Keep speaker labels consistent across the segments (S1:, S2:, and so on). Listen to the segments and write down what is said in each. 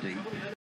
S1: deep.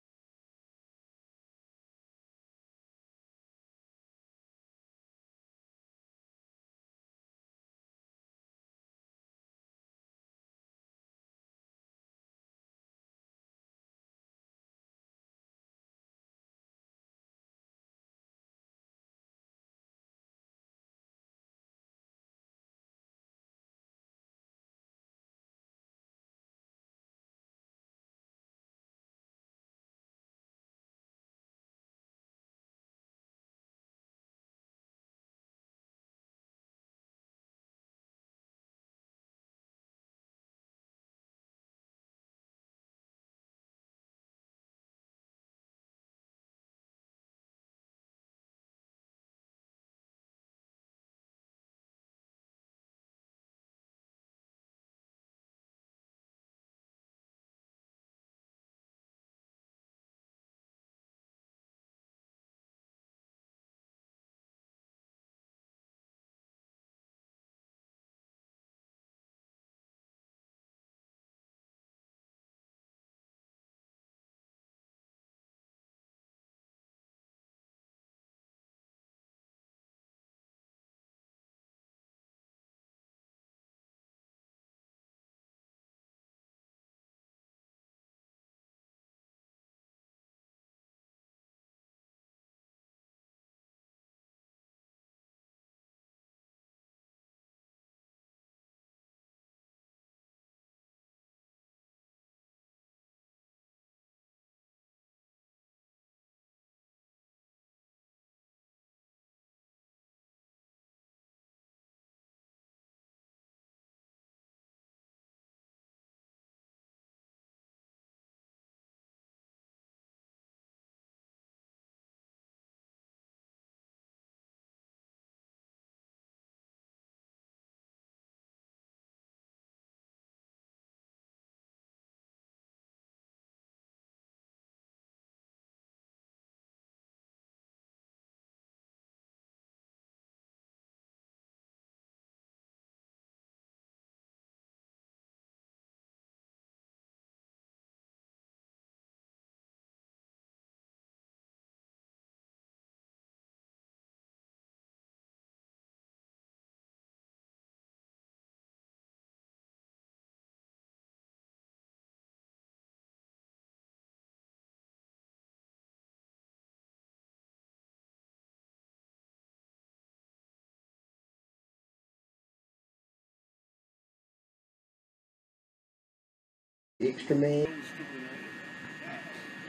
S2: Extra man.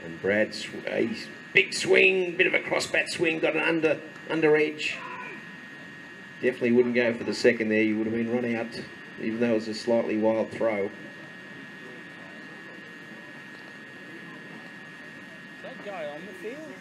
S2: And Brad, sw- a big swing, bit of a cross bat swing, got an under under edge. Definitely wouldn't go for the second there. You would have been run out, even though it was a slightly wild throw.
S3: That guy on the field?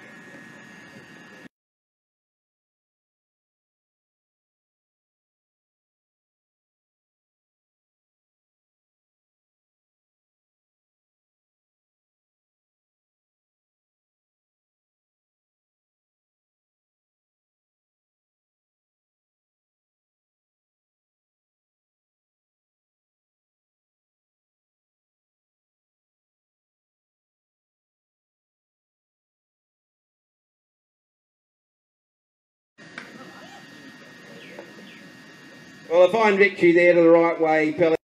S2: Well, a fine victory there to the right way, Pelly.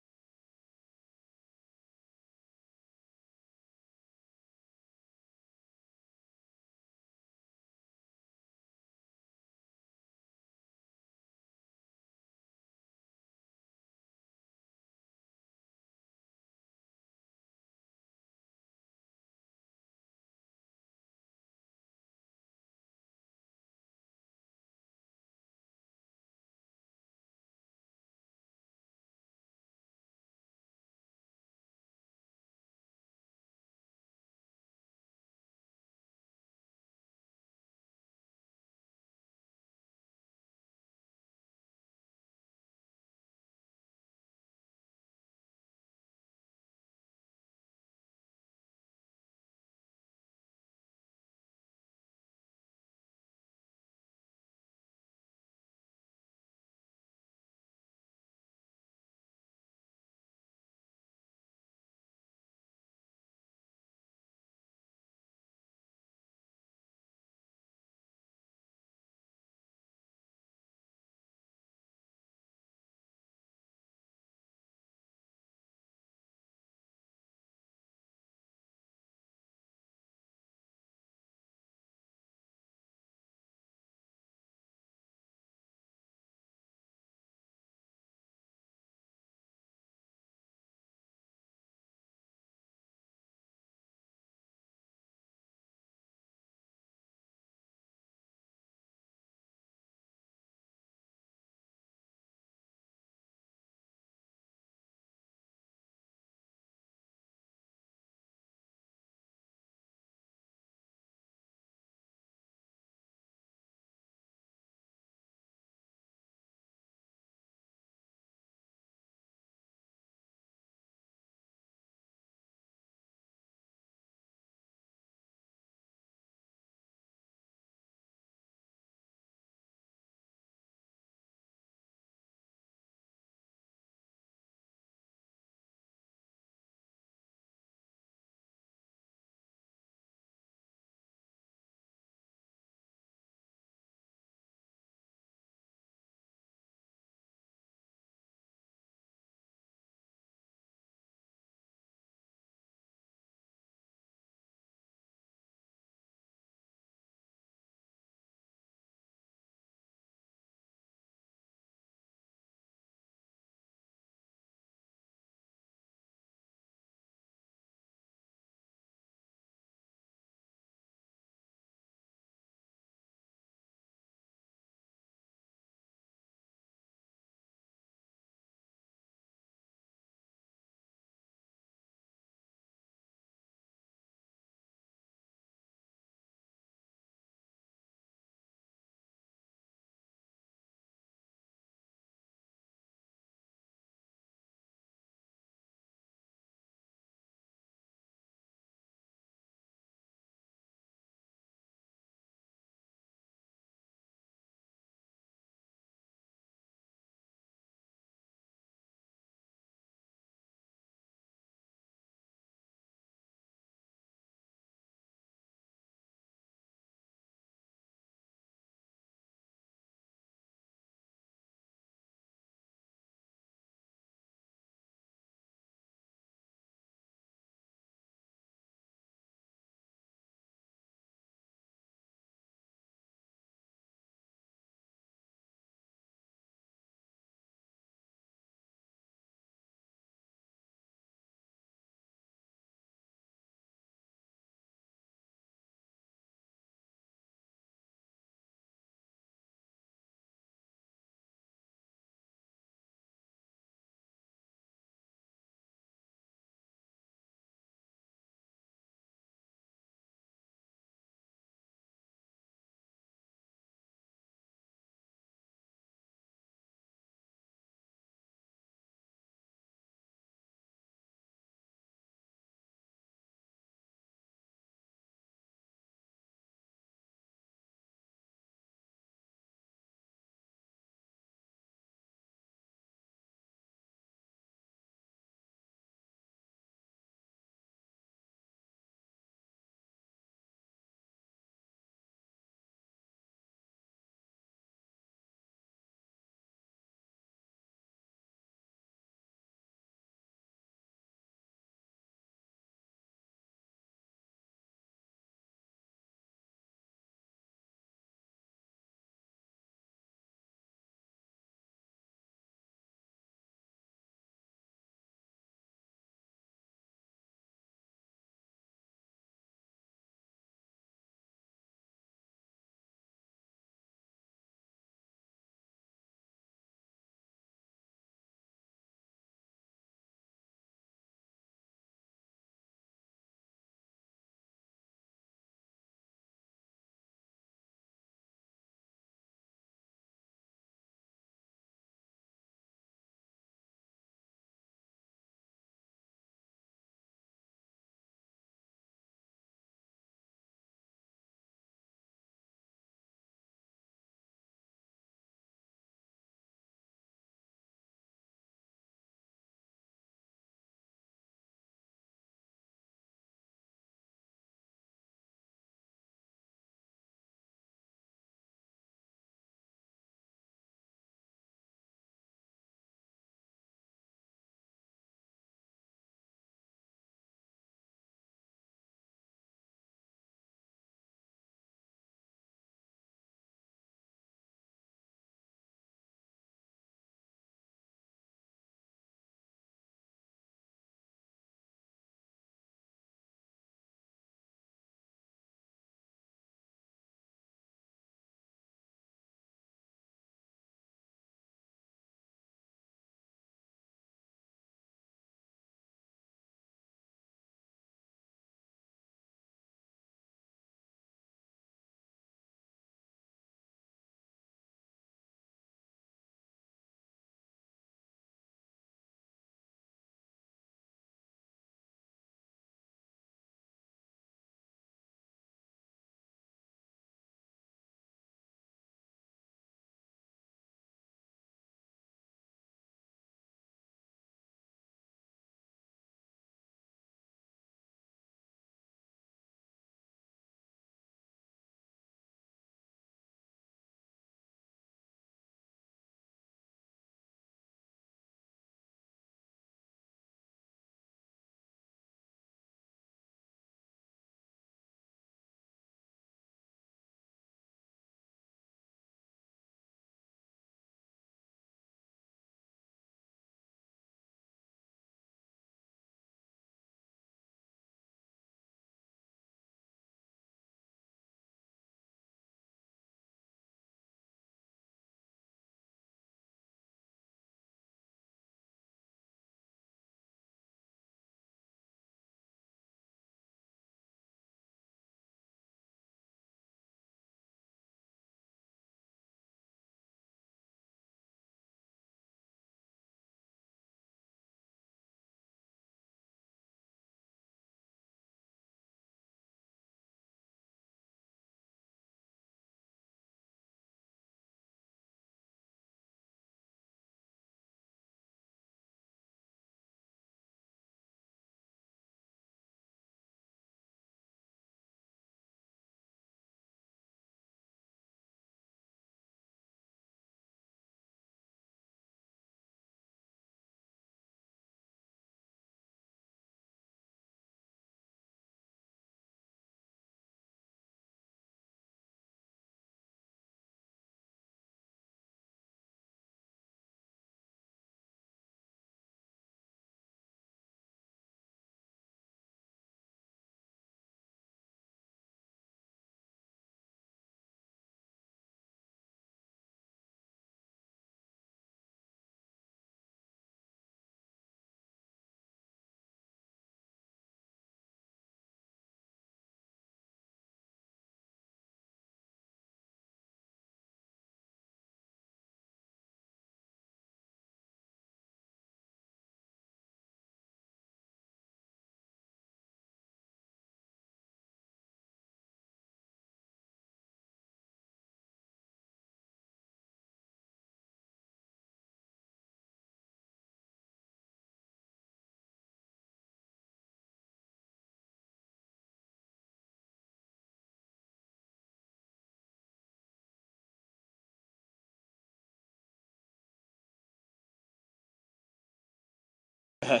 S1: Very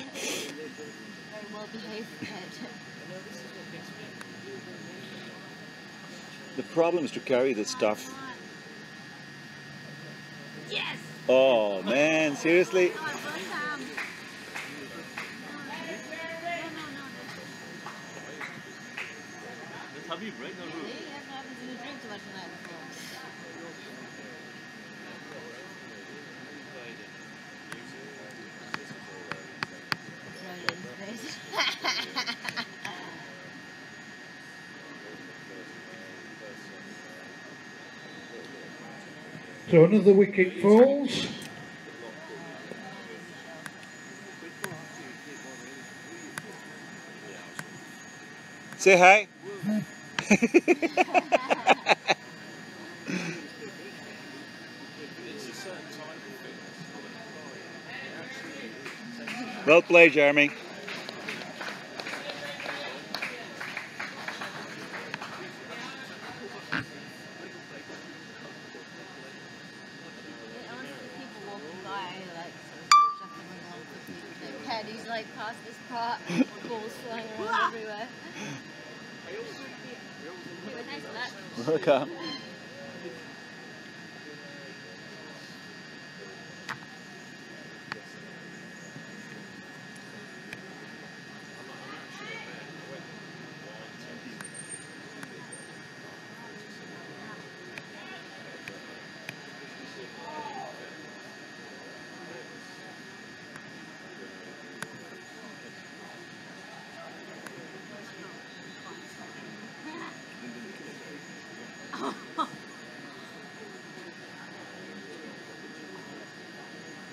S1: well behaved pet.
S4: The problem is to carry this stuff.
S1: Yes!
S4: Oh man, seriously?
S3: Habib, right? No,
S1: See, that's what happens when you drink too much the night before. Throw it in his face.
S5: So another wicket falls.
S4: Say hi. well played, Jeremy.
S1: Honestly, people walking by, like, sort of chucking around with their caddies, like, past this part, balls flying around everywhere. You were nice for that.
S4: Welcome.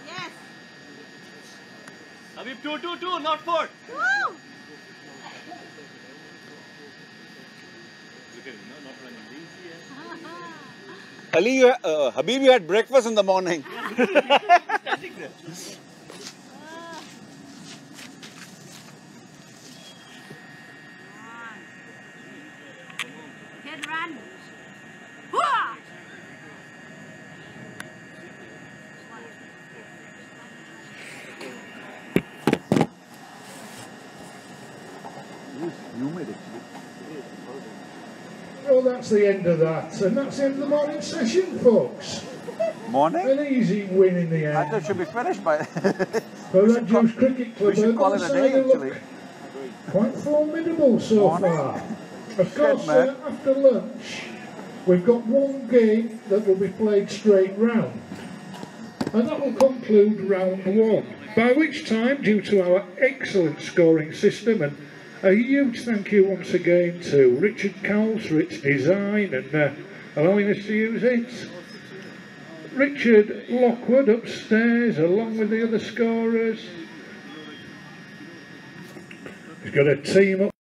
S1: Yes!
S3: Habib, two, two, two, not four.
S1: Woo!
S3: Look at him, no, not running lazy.
S4: Ali, you, uh, Habib, you had breakfast in the morning.
S3: Standing there.
S1: Ah. Kid run. Hooah!
S5: Well, that's the end of that. And that's the end of the morning session, folks.
S4: Morning?
S5: An easy win in the
S4: I
S5: end.
S4: thought it should be finished by.
S5: For that Juice Cricket Club,
S4: we should call it a day,
S5: side, they look
S4: actually.
S5: Quite formidable so
S4: Morning.
S5: far. Of course, uh, after lunch, we've got one game that will be played straight round. And that will conclude round one. By which time, due to our excellent scoring system, and a huge thank you once again to Richard Cowles for its design and uh, allowing us to use it. Richard Lockwood upstairs, along with the other scorers. He's got a team up.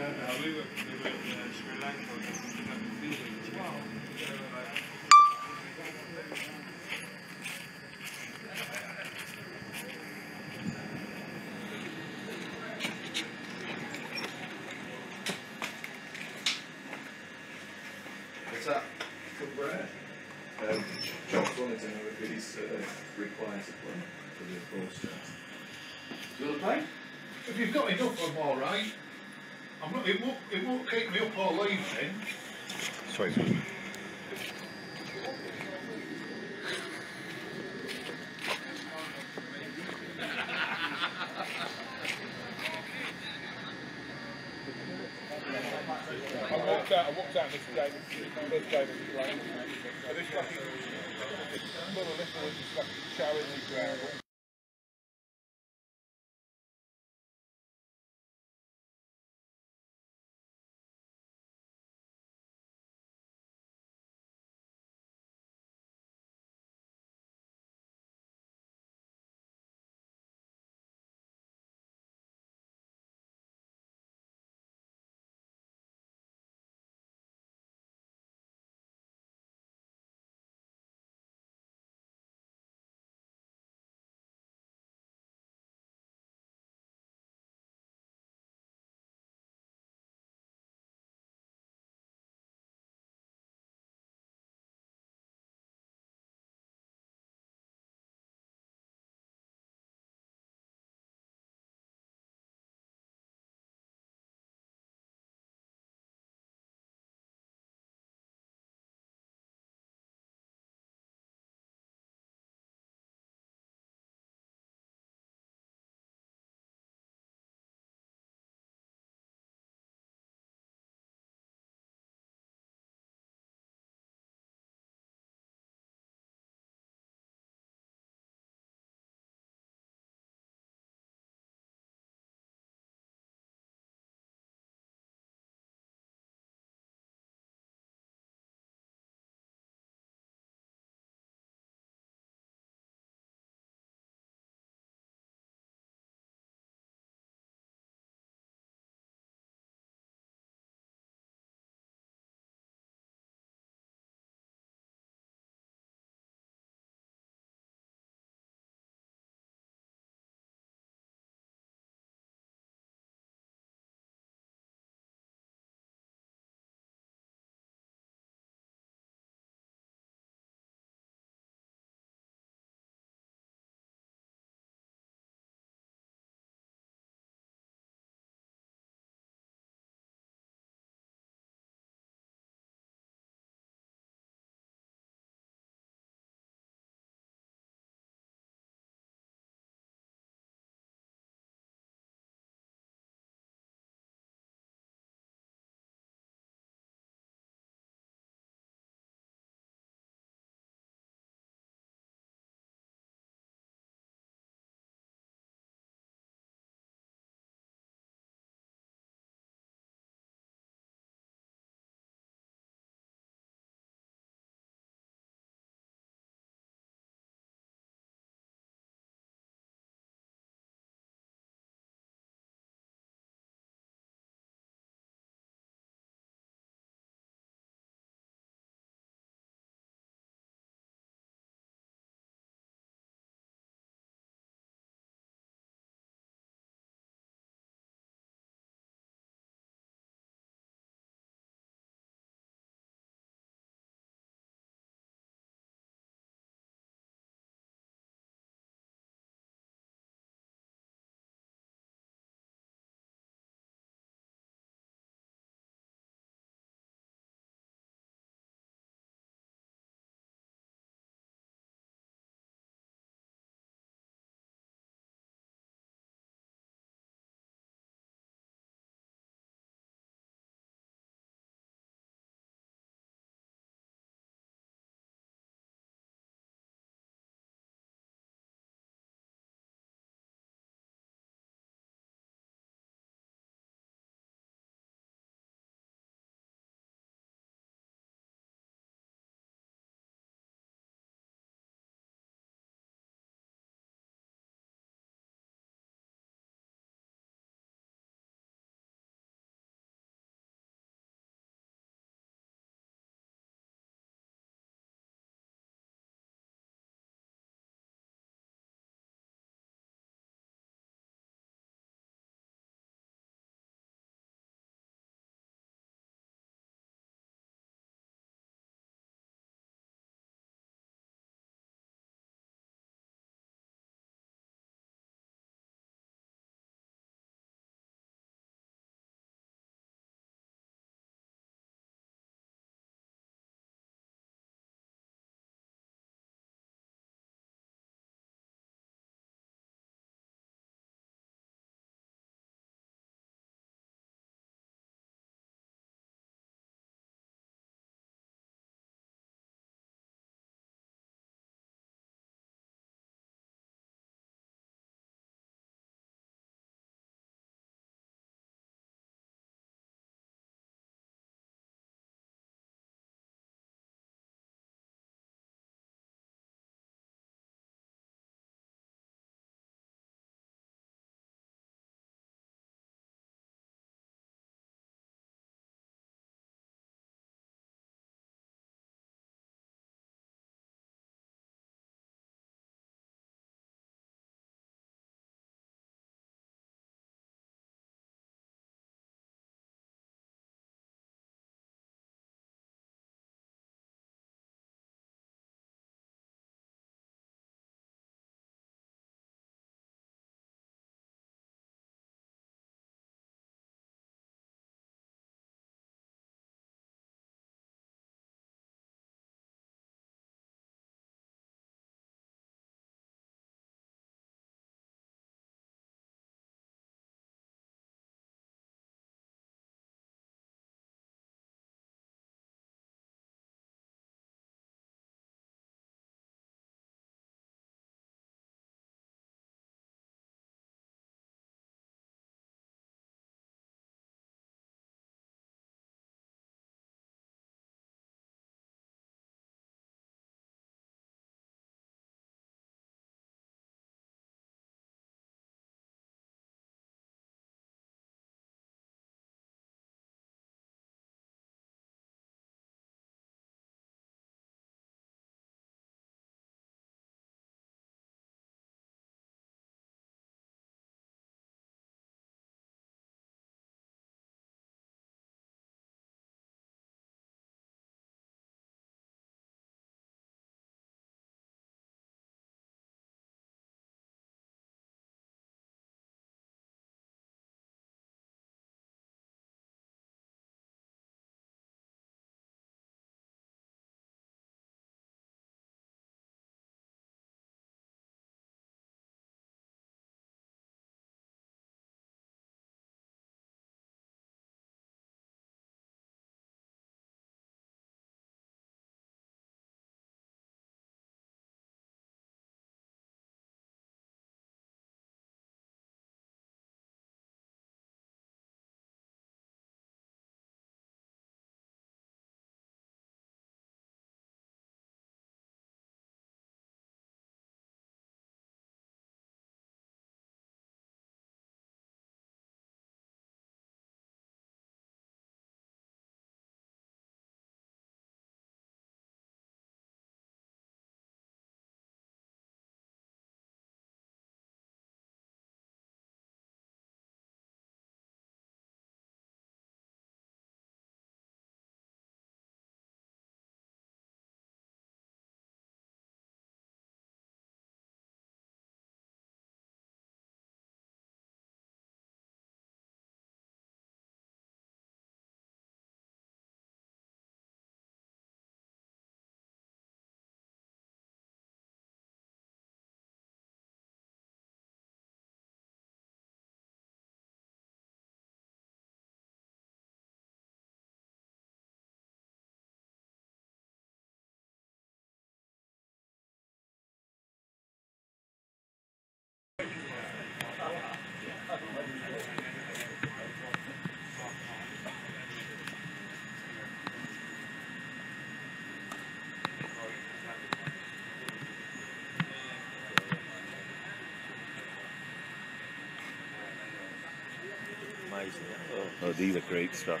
S4: These are great stuff.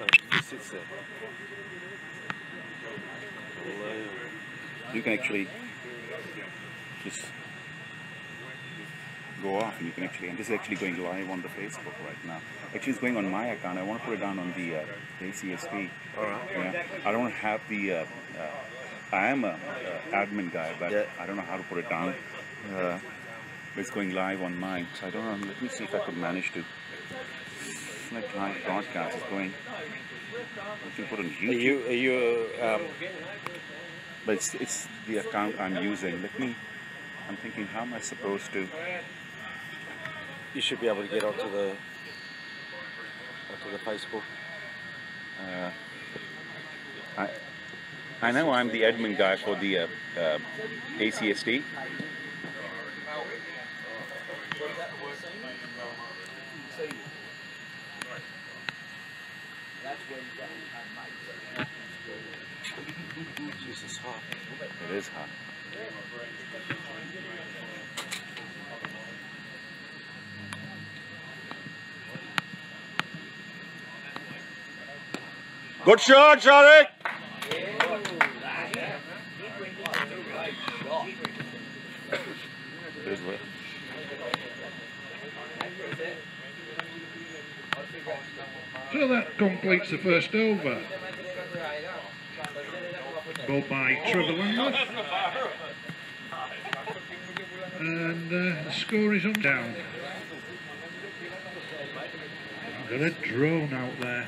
S6: It sits there.
S4: You can actually just go off and you can actually, and this is actually going live on the Facebook right now. Actually, it's going on my account. I want to put it down on the uh, ACST.
S6: All right.
S4: Yeah. I don't have the, uh, uh, I am a, uh admin guy, but
S6: Yeah.
S4: I don't know how to put it down. Uh, it's going live on mine, so I don't know. Let me see if I could manage to. Live broadcast is going. Can put on
S6: Are
S4: YouTube.
S6: you are you um,
S4: But it's, it's the account I'm using. Let me, I'm thinking, how am I supposed to?
S6: you should be able to get onto the onto the Facebook.
S4: Uh, I, I know I'm the admin guy for the uh, uh, ACST.
S6: Jesus, hot.
S4: It is hot. Good shot, Will.
S5: So that completes the first over. Bowled by Langworth. And uh, the score is on down. I've Got a drone out there.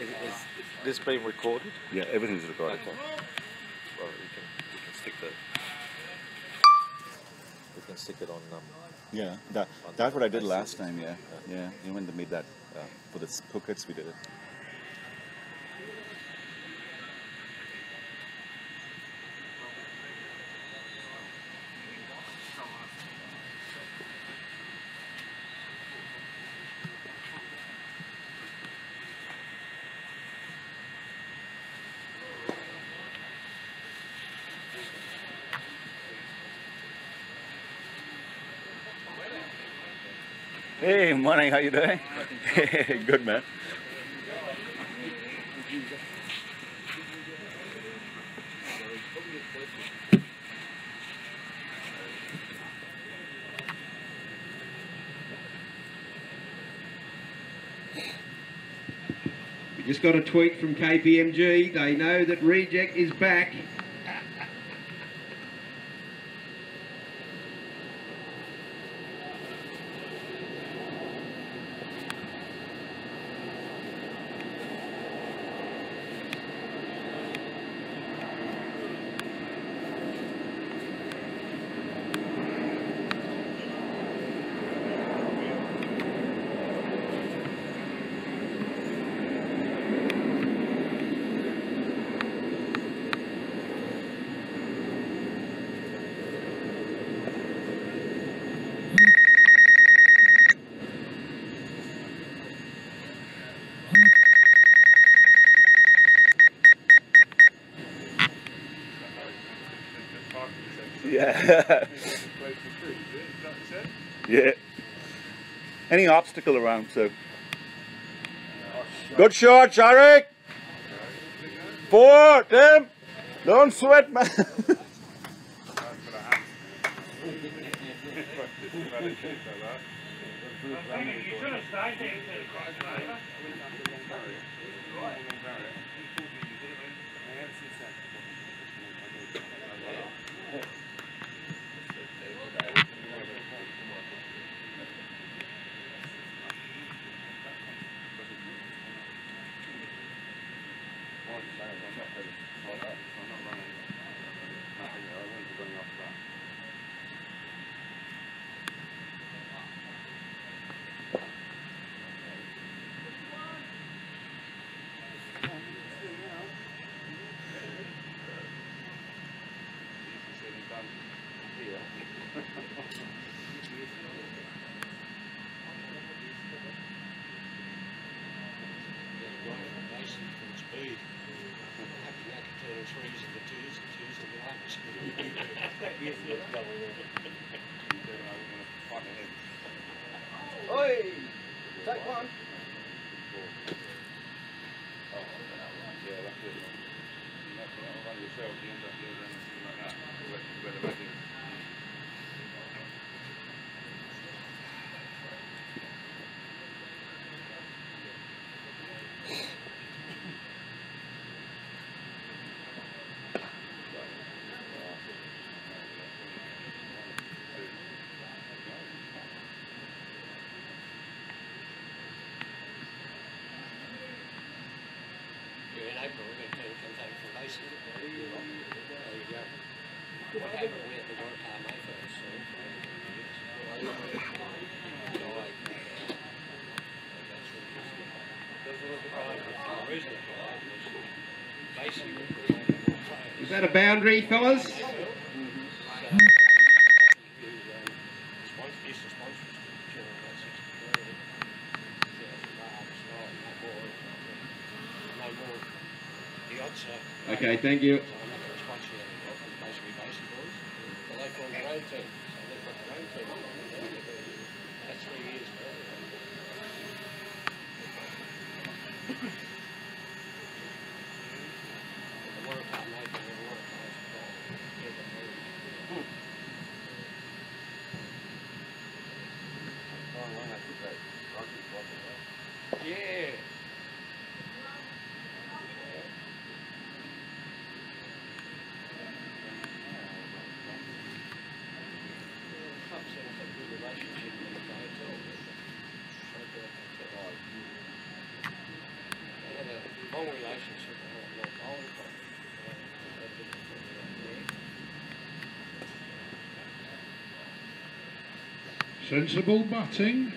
S6: Is, is this being recorded?
S4: Yeah, everything's recorded.
S6: Okay. Well, we can we can stick the we can stick it on um,
S4: Yeah, that, that's what I did last time, yeah. Yeah, even when they made that uh, for the Phukets, we did it. Hey, morning, how you doing? Good, man.
S2: We just got a tweet from KPMG. They know that reject is back.
S4: yeah. Any obstacle around, sir? Good shot, Jarek! Four, Tim! Don't sweat, man!
S2: that a boundary, fellas? Okay, thank you.
S7: That's three years. The work car Mayfair, the work Yeah. They had a long relationship with North Bowling Club.
S5: Sensible batting.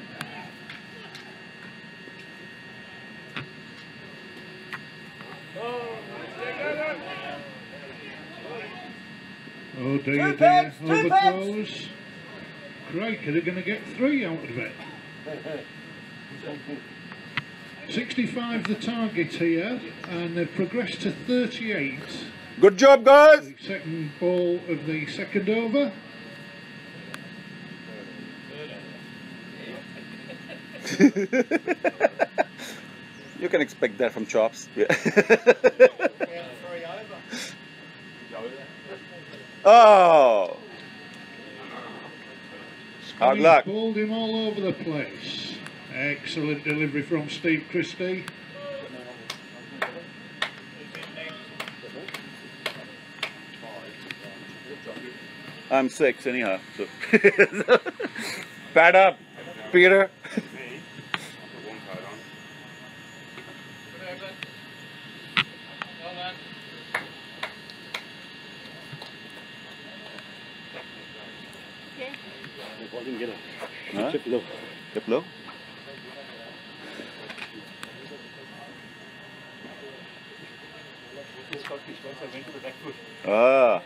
S5: Oh dear, dear. Overthrows. Crikey, they're going to get three out of it. 65 the target here, and they've progressed to 38.
S4: Good job, guys.
S5: The second ball of the second over.
S4: you can expect that from Chops. Yeah. oh. Hard luck.
S5: Balled him all over the place. Excellent delivery from Steve Christie.
S4: I'm six anyhow. So. Pad up, Peter. Huh? Keep low. Keep low. Ah.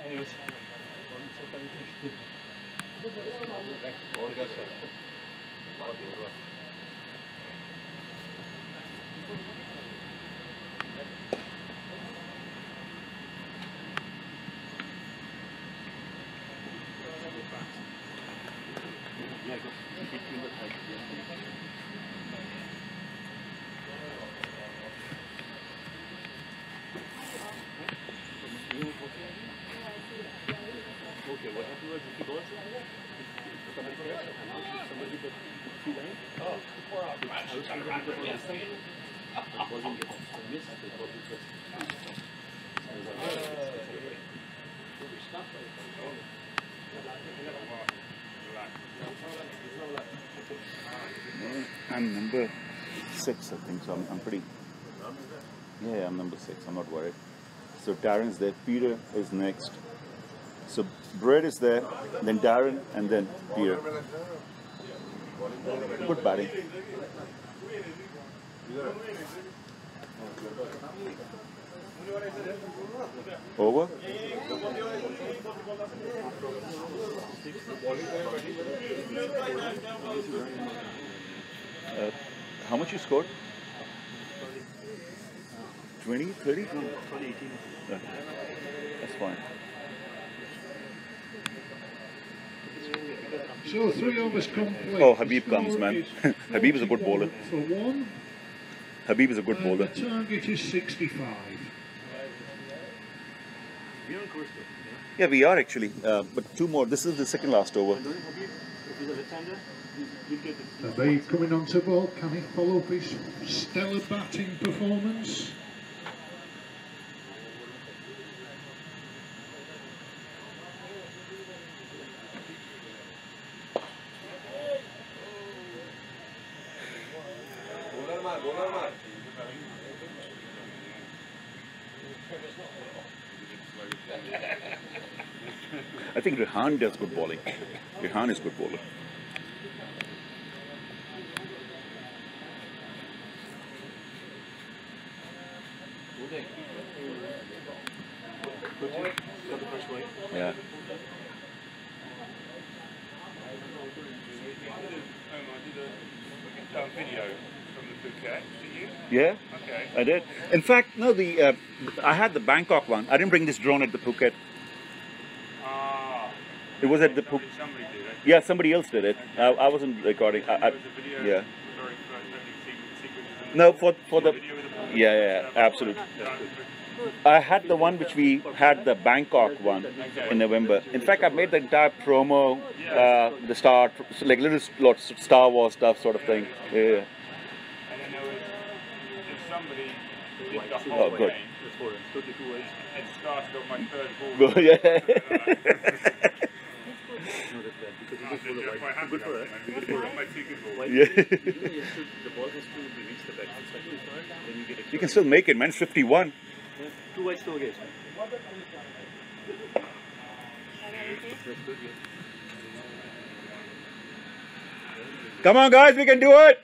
S4: I'm number six, I think. So I'm, I'm pretty. Yeah, I'm number six. I'm not worried. So Darren's there. Peter is next. So Brett is there, then Darren, and then Peter. Good batting. Over? Uh, how much you scored? 20, 30?
S3: 2018.
S4: Yeah. That's fine.
S5: So three overs complete.
S4: Oh, Habib comes, man. Habib is a good bowler.
S5: For one,
S4: Habib is a good bowler.
S5: the target is 65.
S3: We're on course though.
S4: Yeah, we are actually. Uh, but two more. This is the second last over.
S3: Habib, coming on to left-hander, he- he'll get the
S5: Habib coming onto ball, can he follow up his stellar batting performance?
S4: Rehan does good bowling. Rehan is good bowler. Yeah. Yeah,
S8: Okay.
S4: I did. In fact, no, the uh, I had the Bangkok one. I didn't bring this drone at the Phuket. It was at the Phuket.
S8: Somebody did it.
S4: Yeah, somebody else did it. I, I wasn't recording. I, I,
S8: There was a video.
S4: yeah.
S8: Very first opening sequ- sequences. in
S4: No, for for the yeah, yeah, absolutely. I had the one which we had the Bangkok one in November. In fact, I made the entire promo, uh, the Star, like little lot Star Wars stuff sort of thing. Yeah.
S8: And then there was just somebody did
S4: Oh, good.
S8: game
S3: That's four runs. Took you two wides.
S8: and started on my third ball.
S4: Go, yeah. Yeah.
S3: You ah, know, you have to, the ball has to be reached the batsman slightly far, then you get extra.
S4: You can still make it, man. It's 51.
S3: Yeah. Two wides to against. That's.
S4: Come on, guys, we can do it.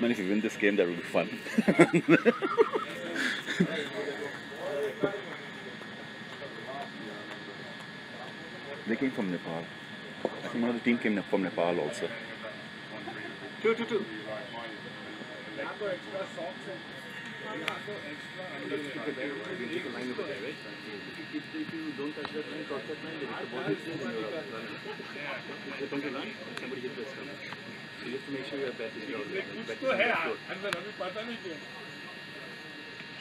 S4: Man, if you win this game, that will be fun. they came from Nepal. I think one of the team came from Nepal also.
S3: Two, two, two. You you. So you have to make sure your bat is your bat is on the floor.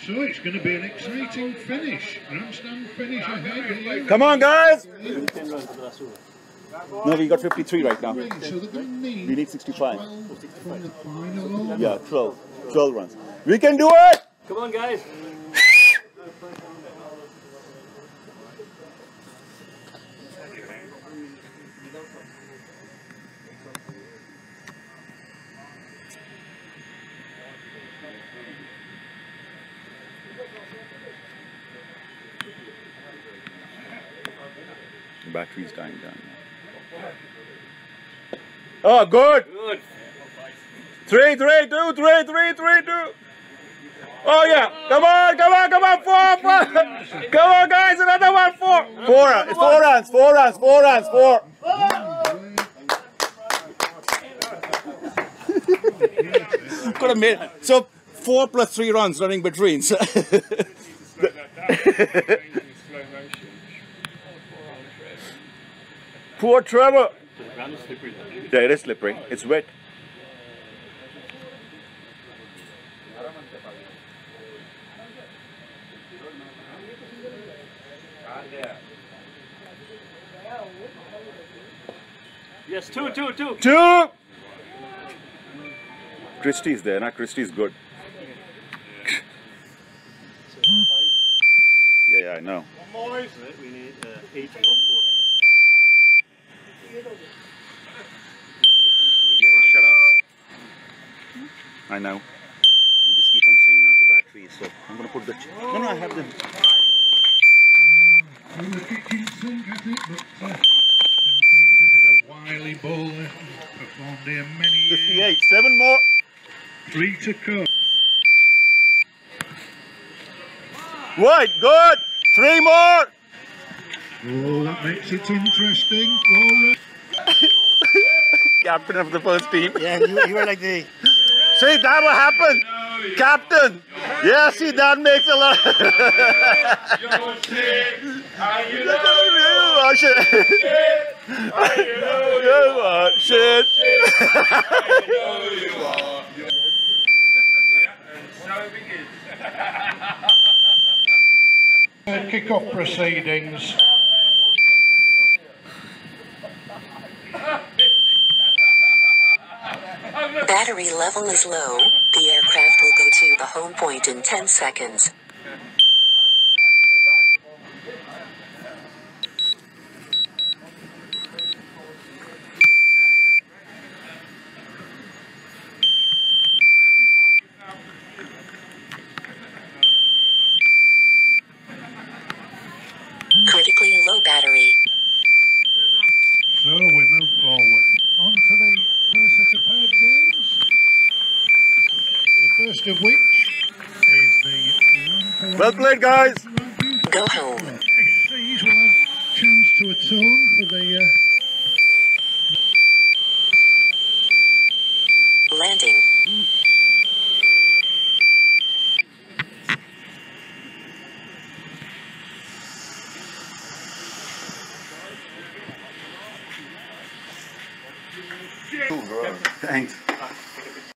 S5: So it's going to be an exciting finish. Grandstand finish ahead here.
S4: Come on, guys!
S3: Ten runs for the last over.
S4: No, we got 53 right now.
S5: So they're going to need
S4: We need 65.
S5: 12 from the final over.
S4: Yeah, 12. 12 runs. We can do it!
S3: Come on, guys.
S4: battery's dying down. Oh, good!
S3: Good.
S4: Three, three, two, three, three, three, two. Oh yeah! Come on, come on, come on, four, four. Come on, guys, another one, four. Four runs, it's four runs, four runs, four runs, four. Could have made so four plus three runs running between. So
S8: Slow that down. in slow motion.
S4: Poor Trevor.
S3: So the ground is slippery now.
S4: Yeah, it is slippery. It's wet.
S3: Yes, two, two, two.
S4: Two. Christie's there, now Christie's good. Yeah, yeah, I know.
S3: Right, we need uh, eight from four.
S4: Yeah, shut up. I know. You just keep on saying now the battery, so I'm gonna put the. Ch- no, no, I have the.
S5: Through the kitchen sink, I think, but Jim Peters is a wily bowler. Performed here many years.
S4: 58. Seven more.
S5: Three to come.
S4: Right, good. Three more.
S5: Oh, that makes it interesting.
S4: Captain of the first team.
S6: Yeah, you, you were like the.
S4: See, that will happen. Captain. Yeah, see, that makes a lot. you are shit. I know you are shit.
S5: Uh, Kick-off proceedings.
S9: Battery level is low. The aircraft will go to the home point in 10 seconds. Critically low battery.
S5: So we move forward. On to the first set of paired games. The first of which is
S4: played, guys.